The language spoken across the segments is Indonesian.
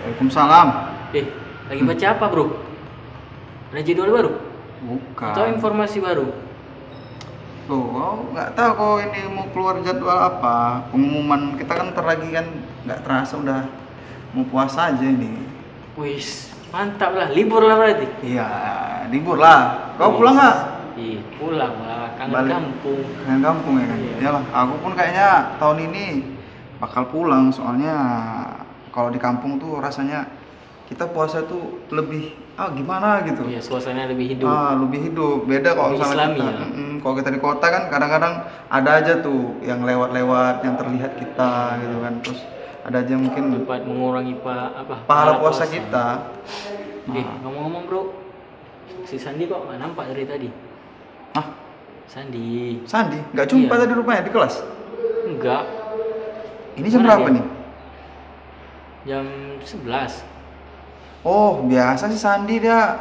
Waalaikumsalam. Eh, lagi baca apa bro? Ada jadwal baru? Bukan. Atau informasi baru? Tuh, kau nggak tahu kau ini mau keluar jadwal apa? Pengumuman kita kan ntar lagi kan nggak terasa udah mau puasa aja ini. Wis, mantap lah. Libur lah berarti. Iya, libur lah. Kau Wis. pulang nggak? Ih, pulang lah. Kangen Balik. kampung. Kangen kampung ya kan? Iya. Iyalah, aku pun kayaknya tahun ini bakal pulang soalnya kalau di kampung tuh rasanya kita puasa tuh lebih ah gimana gitu. Iya, suasananya lebih hidup. Ah, lebih hidup. Beda kalau misalnya kita, ya. Mm-mm, kalau kita di kota kan kadang-kadang ada aja tuh yang lewat-lewat yang terlihat kita gitu kan. Terus ada aja mungkin Dapat mengurangi pa, apa? pahala puasa kita. Eh, Ah. ngomong-ngomong bro, si Sandi kok nggak nampak dari tadi? Ah, Sandi, Sandi, nggak jumpa Iya. tadi rupanya di kelas. enggak. Ini jam Mana berapa dia? nih? Jam 11 Oh, biasa sih Sandi dia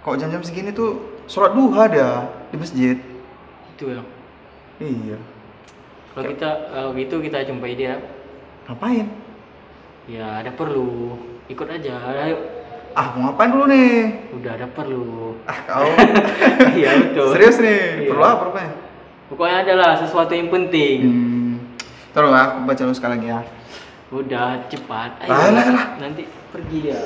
kok jam-jam segini tuh sholat duha dia di masjid. itu ya. Iya. Kalau kita kalau gitu kita jumpai dia, Ngapain? ya ada perlu ikut aja. Ayo, Ah, mau ngapain dulu nih? udah ada perlu. Ah, kau Iya betul. serius nih? Iya. Perlu apa rupanya? Pokoknya adalah sesuatu yang penting. Hmm. Terus aku baca dulu sekali lagi ya. Udah cepat. Ayo. Lah, lah, lah. Nanti pergi dia.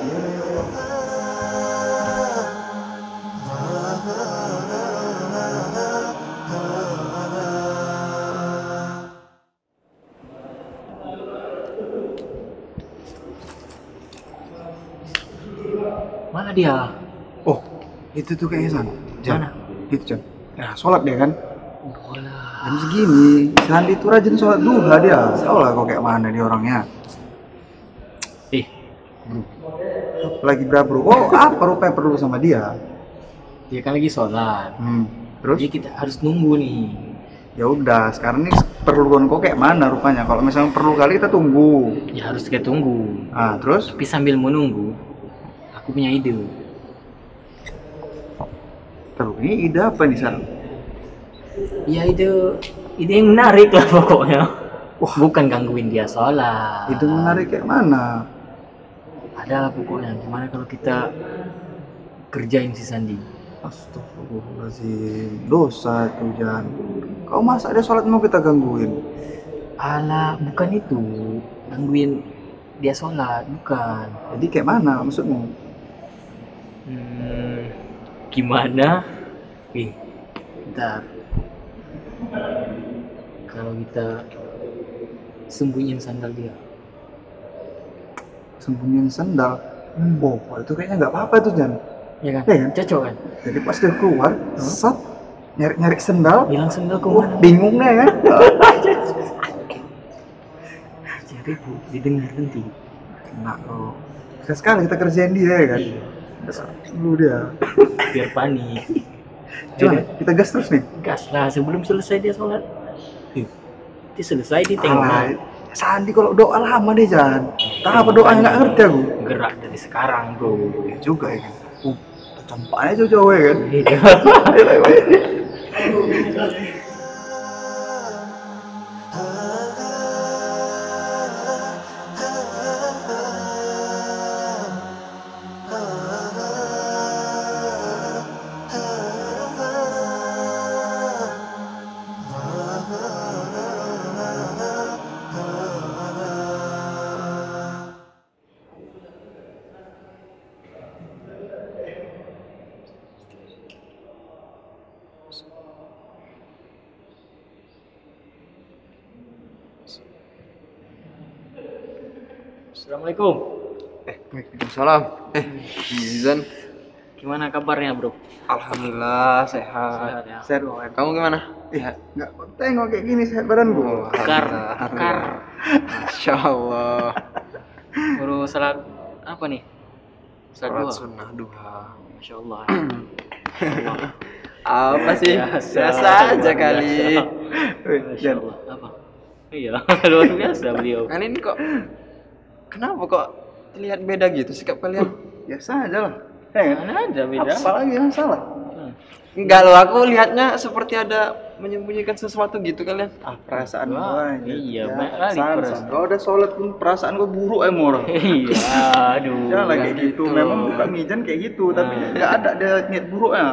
Mana dia? Oh, itu tuh kayaknya San. Jan. Mana? Itu Jan. Ya, sholat dia kan. Jam segini, Sandi tuh rajin sholat duha dia. Tahu lah kok kayak mana dia orangnya. Eh, Lagi berapa bro? Oh, apa rupanya perlu sama dia? dia kan lagi sholat. Hmm. Terus? Jadi kita harus nunggu nih. Ya udah, sekarang ini perluan kok kayak mana rupanya? Kalau misalnya perlu kali kita tunggu. Ya harus kita tunggu. Ah, terus? Tapi sambil menunggu, aku punya ide. Terus ini ide apa nih San? Ya ide ide yang menarik lah pokoknya. Wah, bukan gangguin dia sholat. Itu menarik kayak mana? Ada pokoknya. Gimana kalau kita kerjain si Sandi? Astagfirullahaladzim, dosa tuh Jan. Kau masa ada sholat mau kita gangguin? Alah, bukan itu. Gangguin dia sholat, bukan. Jadi kayak mana maksudmu? Hmm, gimana? Ih, bentar. Kalau kita sembunyiin sandal dia. Sembunyiin sendal. Oh, itu kayaknya nggak apa-apa tuh Jan. Ya kan? Iya kan? Cocok kan? Jadi pas dia keluar, set, nyari-nyari sendal, Bilang sandal ke wah mana? bingung deh kan? Jadi bu, didengar nanti. Nah, oh. Bisa sekali kita kerjain dia ya kan? Iya. Dulu dia. Biar panik. Coba Ayo, kita gas terus nih. gas lah sebelum selesai dia sholat. Dia selesai di tengok. Alah, Sandi kalau doa lama deh Jan. Tak apa doanya nggak ngerti aku. Gerak dari sekarang bro. Ya juga ya kan. Uh, campaknya jauh-jauh ya kan. Assalamualaikum. Waalaikumsalam. Eh, Zizan. Gimana kabarnya bro? Alhamdulillah sehat. Sehat ya. Sehat. Kamu gimana? Iya, nggak kau tengok kayak gini sehat badanku. Oh, Kar, alhamdulillah. kar. Masya Allah. Baru salat apa nih? Salat sunnah duha. Masya Allah. Apa sih? Biasa, Biasa aja kali. biasa. Wih, Masya Jan. Allah. Apa? Iya, luar biasa beliau. Kan ini kok Kenapa kok terlihat beda gitu sikap kalian? Biasa aja lah. Ya kan? Mana ada beda? Apa lagi yang salah? Hmm. Enggak loh, aku lihatnya seperti ada menyembunyikan sesuatu gitu kalian. Ah, perasaan Wah, gua. iya, ya. kali perasaan. Kalau udah sholat pun perasaan gua buruk emor. Iya, aduh. Jangan lagi gitu. gitu. Memang bukan mijan kayak gitu, tapi nggak ada dia niat buruknya.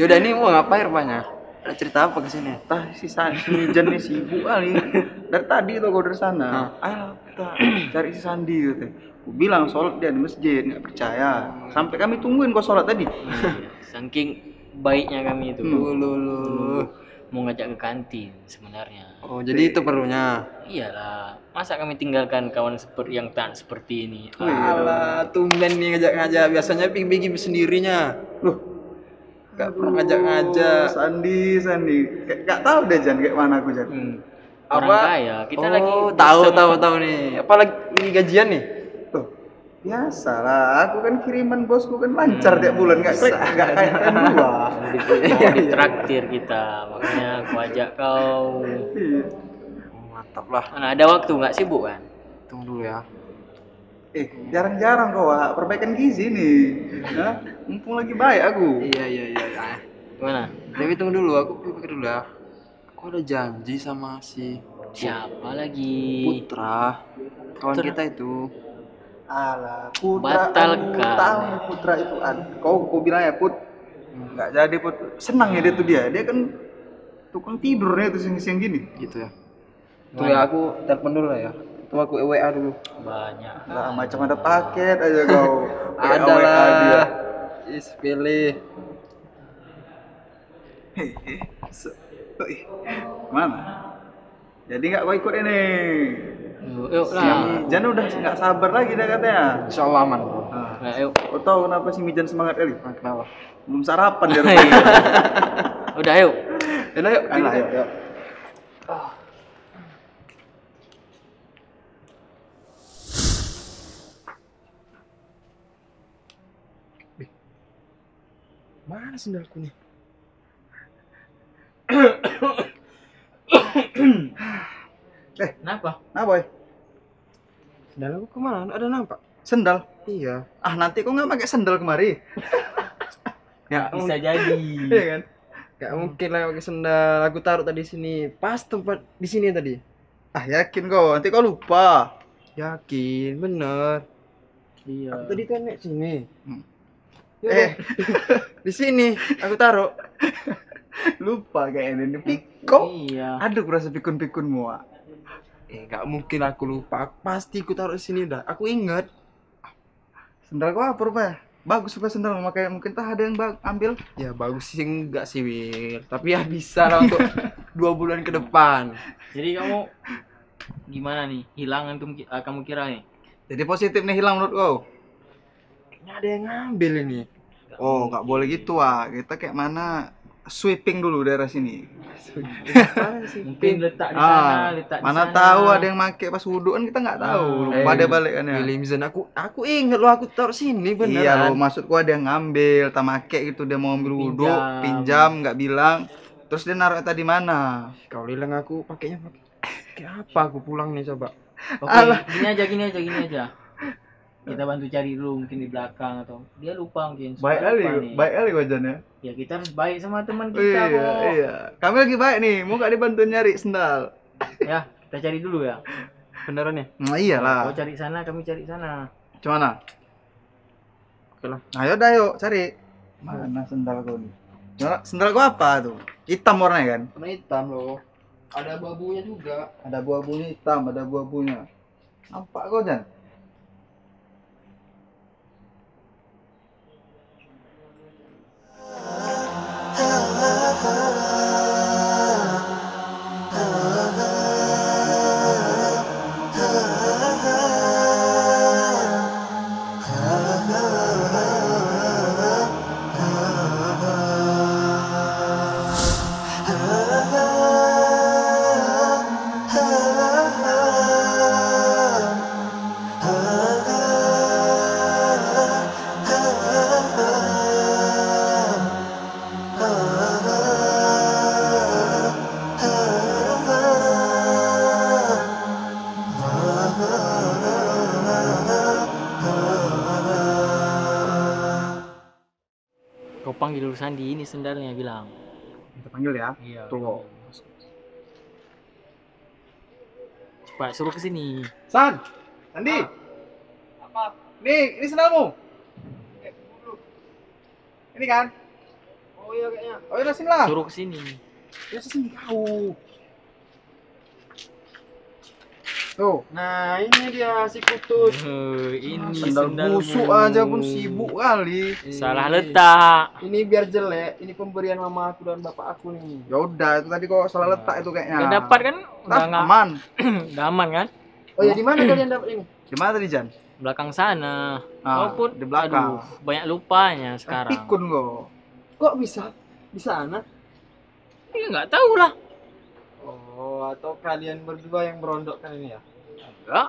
Ya udah ini mau ngapain rupanya? Ada cerita apa ke sini? Tah si mijan nih sibuk kali. Dari tadi tuh gua dari sana. Ayo kita cari si Sandi gitu. Gua bilang sholat dia di masjid nggak percaya. Sampai kami tungguin kau sholat tadi. Iya, Saking baiknya kami itu. Lu lu lu. Mau ngajak ke kantin sebenarnya. Oh, jadi itu perlunya. Iyalah, masa kami tinggalkan kawan seperti yang tak seperti ini? Oh, iya. Alah, tumben nih ngajak-ngajak. Biasanya ping-ping sendirinya. Loh, Gak pernah ngajak-ngajak. Sandi, Sandi. Kayak gak tahu deh Jan kayak mana aku Jan. Hmm. Orang kaya, kita oh, lagi tahu bersama- tahu tahu nih. Apalagi ini gajian nih. Tuh, biasa lah. Aku kan kiriman bosku kan lancar tiap bulan nggak klik nggak kayak dua. mau ditraktir kita, makanya aku ajak kau. Iya. Mantap lah. Mana ada waktu nggak sibuk kan? Tunggu dulu ya. Eh, jarang-jarang kau Wak. perbaikan gizi nih. Hah? Mumpung lagi baik aku. Iya iya iya. Gimana? Tapi tunggu dulu, aku pikir dulu ya. Aku ada janji sama si Siapa lagi? Putra, kawan Putra. kita itu. Alah, putra Batalkan. tahu putra itu an. Kau kau bilang ya put. Nggak jadi put. Senang ya dia tuh dia. Dia kan tukang tidurnya tuh siang-siang gini. Gitu ya. Tuh ya aku telepon dulu lah ya. Tuh aku WA dulu. Banyak. Lah macam ada paket aja kau. Ada lah. Is pilih. Hehe. Mana? Jadi nggak kau ikut ini. Yuk, yuk Si lah. Mijan udah nggak sabar lagi dah katanya. Insya Allah aman. Nah, Nah, yuk. kau tahu kenapa si Mijan semangat kali? Nah, kenapa? Belum sarapan dia. Iya. rupanya. Udah yuk. Yaudah yuk. Ayo, ayo, ayo. Mana sendalku nih? Kenapa? Nah boy, Sendal aku ke mana? Ada nampak. sendal. Iya. Ah nanti kau nggak pakai sendal kemari? Nggak Bisa jadi. Iya kan? Gak mungkin lah pakai sendal. Aku taruh tadi sini. Pas tempat di sini tadi. Ah yakin kau, nanti kau lupa. Yakin, bener. Iya. Aku tadi kan naik sini. Hmm. Ya Eh. di sini aku taruh. Lupa kayaknya ini. Piko. Iya. Aduh, kurasa pikun-pikunmu. Wak. Eh, gak mungkin aku lupa. Pasti aku taruh di sini dah. Aku ingat. Sendal kau apa rupanya? Bagus suka sendal memakai mungkin tak ada yang ambil. Ya bagus sih enggak sih, Wil. Tapi ya bisa lah untuk dua bulan ke depan. Jadi kamu gimana nih? Hilangan kamu, ah, kamu kira nih? Jadi positif nih hilang menurut kau. Kayaknya ada yang ngambil ini. Oh, nggak boleh gitu, Wak. Kita kayak mana sweeping dulu daerah sini. Mungkin letak di sana, Ah, letak di mana sana. tahu ada yang make pas wudhu kan kita nggak tahu. Ah. Lupa Eh, dia balik kan ya. Willy Mizan, aku aku inget loh aku taruh sini beneran. Iya lo, maksudku ada yang ngambil, tamake gitu dia mau ambil wudhu, Pinjam. nggak bilang. Terus dia naruh tadi mana? Kau bilang aku pakainya pakai kayak apa aku pulang nih coba. Oke, gini aja, gini aja, gini aja. Kita bantu cari dulu mungkin di belakang atau dia lupa mungkin. Baik kali, baik kali wajan ya. Kita harus baik sama teman Iya, kita kok. iya. Kami lagi baik nih, mau nggak dibantu nyari sendal? Ya, kita cari dulu ya. Beneran ya? Nah Kau iyalah. cari sana, kami cari sana. Gimana? Oke lah. Ayo dah yuk cari. Mana sendal kau nih? Sendal kau apa tuh? Hitam warnanya kan? Warna hitam loh. Ada babunya juga. Ada buah-buahnya hitam, ada buah-buahnya. Nampak kau Jan? Sandi ini sendalnya bilang. Kita panggil ya. Iya. Tuh. Cepat suruh ke sini. San, Andi. Apa? Nih, ini sendalmu. Eh. Ini kan? Oh iya kayaknya. Oh iya sini lah. Suruh ke sini. Ya sini kau. Tuh, nah ini dia si kutut. Eh, ini Sendal busuk aja pun sibuk kali. Salah letak. Ini biar jelek. Ini pemberian mama aku dan bapak aku nih. Ya udah, itu tadi kok salah letak itu kayaknya. Udah dapat kan? Udah Ah, nggak aman. udah aman kan? Oh ya di mana kalian dapat ini? Di mana tadi Jan? Belakang sana. Ah, Kau pun di belakang. aduh, banyak lupanya sekarang. Pikun kok. Kok bisa di sana? Iya nggak tahu lah. Oh, atau kalian berdua yang merondokkan ini ya? Enggak.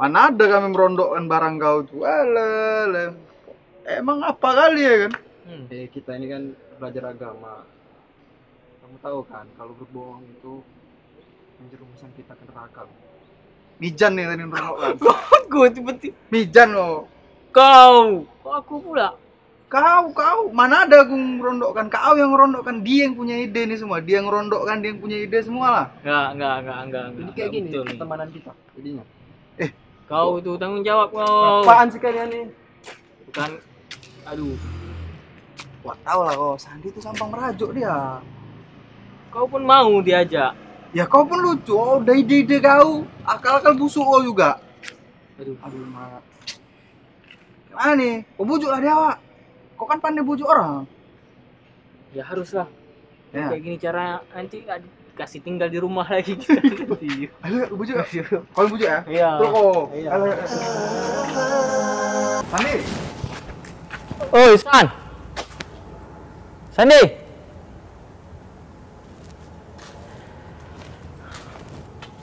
Mana ada kami merondokkan barang kau tuh. Alah, Emang apa kali ya kan? Hmm. Eh, kita ini kan belajar agama. Kamu tahu kan, kalau berbohong itu menjerumuskan kita ke neraka. Mijan nih tadi merondokkan. Gue tiba-tiba. Mijan loh. Kau. Kok aku pula? Kau, kau, mana ada aku merondokkan? Kau yang merondokkan, dia yang punya ide nih semua. Dia yang merondokkan, dia yang punya ide semua lah. Enggak, enggak, enggak, enggak. Jadi kayak gini Betul pertemanan kita jadinya. Kau itu tanggung jawab kau. Apaan sih kalian nih? Bukan. Aduh. Wah, tahu lah kok. Sandi itu sampang merajuk dia. Kau pun mau diajak. Ya kau pun lucu, oh, udah ide-ide kau. Akal-akal busuk kau juga. Aduh. Aduh, mak. Gimana nih? Kau bujuk lah dia, Wak. Kau kan pandai bujuk orang. Ya haruslah. Ya. Kayak gini cara nanti nggak dikasih tinggal di rumah lagi kita. Ayo, kau bujuk. Kau bujuk ya? Iya. Tuh kau. Iya. Sandi. Oi, San. Sandi.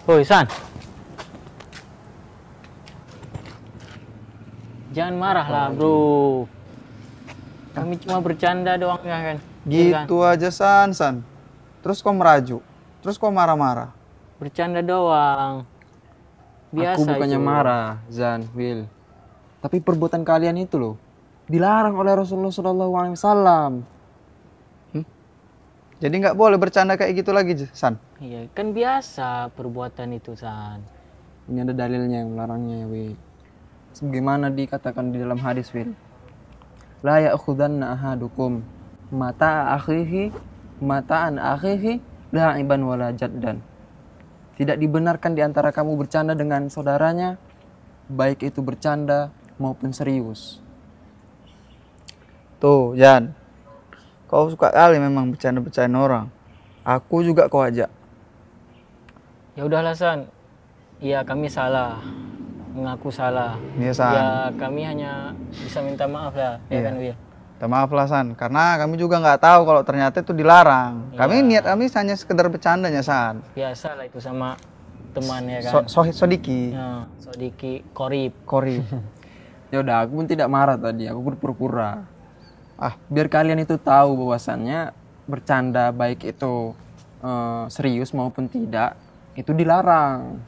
Oi, San. Jangan marah lah, bro. Kami cuma bercanda doang ya kan. Iya kan? Gitu aja San, San. Terus kau merajuk. Terus kau marah-marah. Bercanda doang. Biasa aku bukannya itu. marah, Zan, Will. Tapi perbuatan kalian itu loh dilarang oleh Rasulullah SAW. Jadi nggak boleh bercanda kayak gitu lagi, San. Iya, kan biasa perbuatan itu, San. Ini ada dalilnya yang melarangnya ya, Will. Sebagaimana dikatakan di dalam hadis, Will. La ya'khudanna ahadukum mata akhihi mataan akhihi la'iban wala jaddan. Tidak dibenarkan di antara kamu bercanda dengan saudaranya, baik itu bercanda maupun serius. Tuh, Jan. Kau suka kali memang bercanda-bercanda orang. Aku juga kau ajak. Ya udahlah, San. Iya, kami salah. Mengaku salah. Iya, San. Ya, kami hanya bisa minta maaf lah, ya Iya. kan, Will? Minta maaf lah, San. Karena kami juga nggak tahu kalau ternyata itu dilarang. Kami Iya. niat kami hanya sekedar bercandanya, San. Biasa lah itu sama teman ya So, kan. so, sodiki. Ya, Sodiki Korib. Kori. Ya udah, aku pun tidak marah tadi. Aku berpura-pura. Ah. biar kalian itu tahu bahwasannya bercanda baik itu eh, serius maupun tidak itu dilarang.